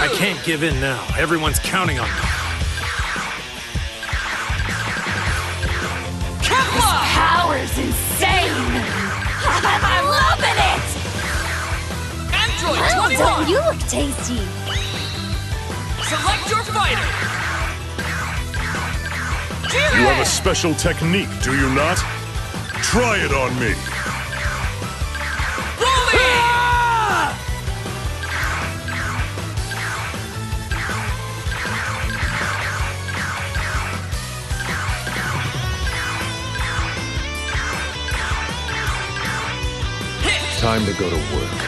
I can't give in now. Everyone's counting on me. Kefla! This power's insane! I'm loving it! Android Well 21! done, you look tasty. Select your fighter! You have a special technique, do you not? Try it on me. Time to go to work.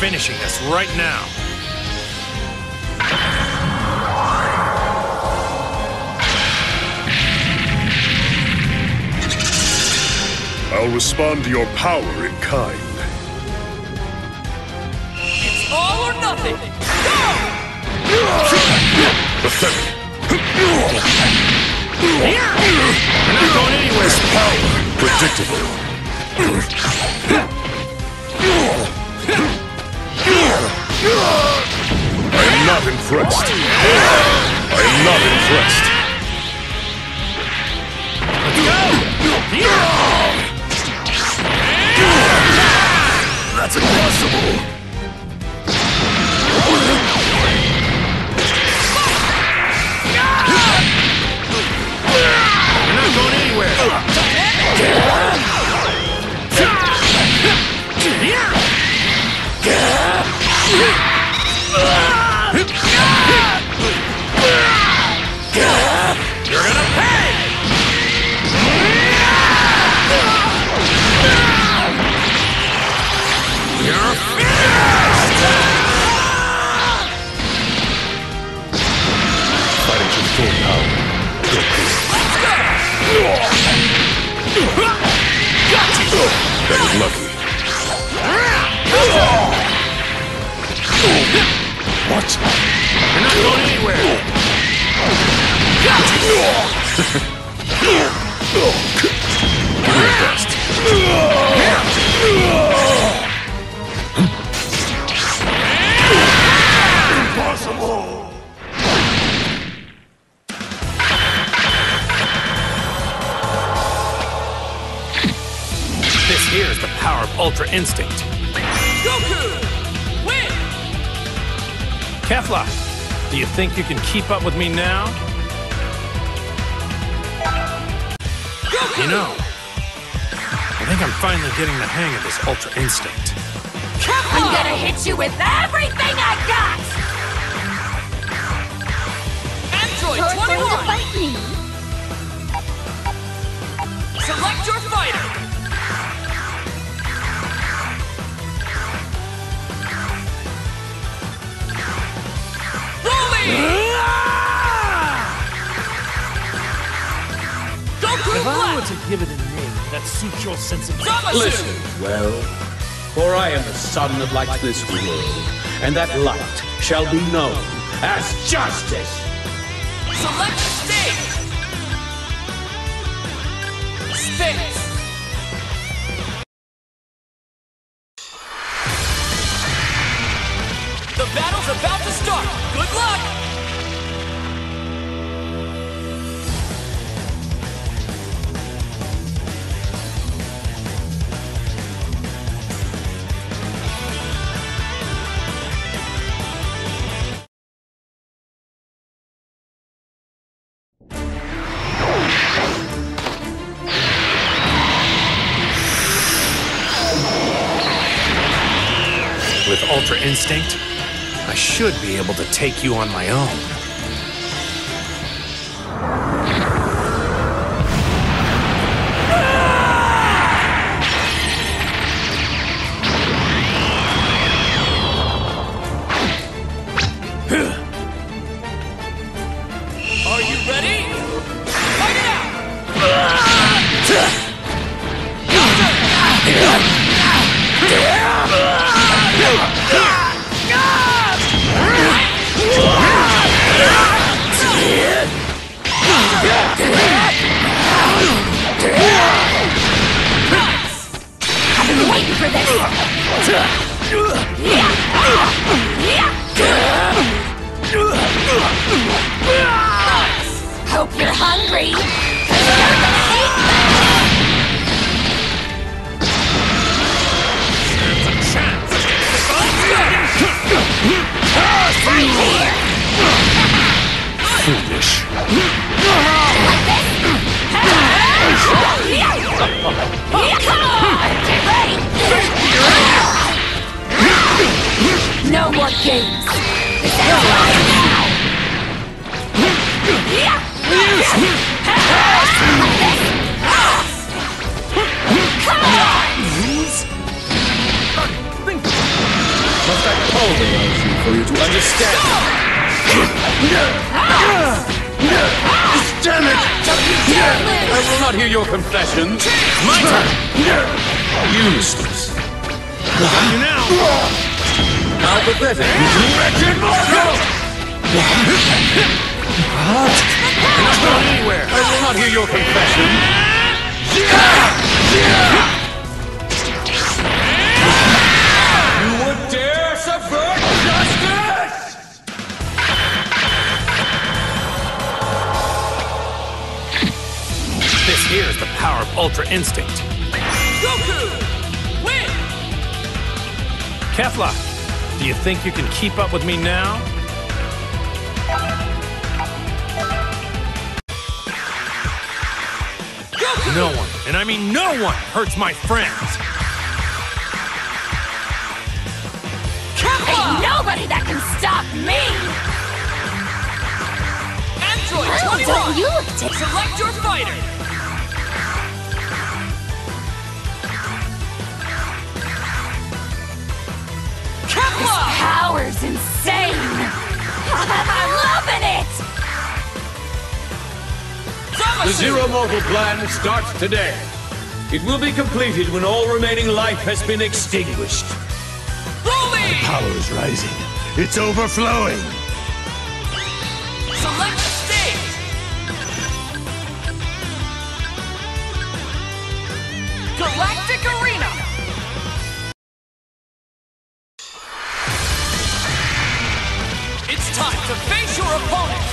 Finishing us right now. I'll respond to your power in kind. It's all or nothing! Go! Pathetic. We're not going anywhere. Power. Predictable. What? You're not going anywhere. Do your best. Impossible! This here is the power of Ultra Instinct. Goku! Win! Kefla, do you think you can keep up with me now? You know, I think I'm finally getting the hang of this Ultra Instinct. Kefla! I'm gonna hit you with everything I got! Android You're going to fight me! Select your fighter! If I were to give it a name that suits your sensibility, Zamasu! Listen well, for I am the sun that lights this world, and that light shall be known as justice. Select stage! Space! The battle's about to start! Good luck! With Ultra Instinct, I should be able to take you on my own. Games! This ends right now! Come on! Must I pulverize you for you to understand? Damn it! I will not hear your confession. My turn! Useless. Got you now! Wretched mortal! You're not going anywhere! I will not hear your confession. You would dare subvert justice? This here is the power of Ultra Instinct. Goku! Win! Kefla, do you think you can keep up with me now? No one, and I mean no one, hurts my friends. Ain't nobody that can stop me! Android 21! don't you look t- Select your fighter! Kefla! Power's insane! I'm loving it! The Zero Mortal Plan starts today. It will be completed when all remaining life has been extinguished. Rolling! Power is rising. It's overflowing. Time to face your opponent!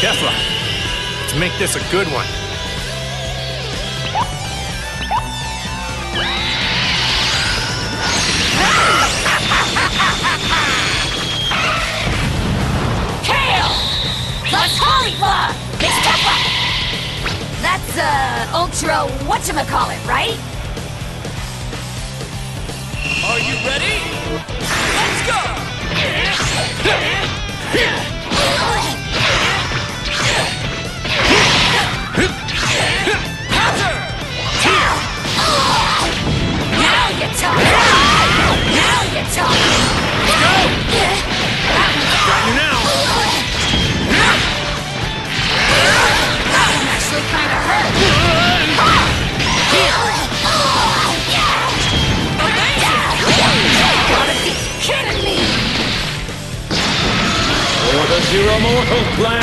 Kefla, let's make this a good one. Ultra whatchamacallit, right? Are you ready? Let's go! For the Zero Mortal Plan.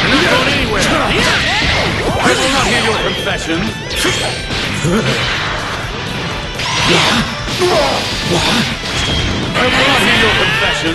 You're not going anywhere! I will not hear your confession. I will not hear your confession.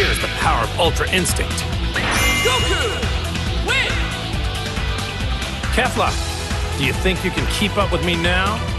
is the power of Ultra Instinct. Goku! Win! Kefla, do you think you can keep up with me now?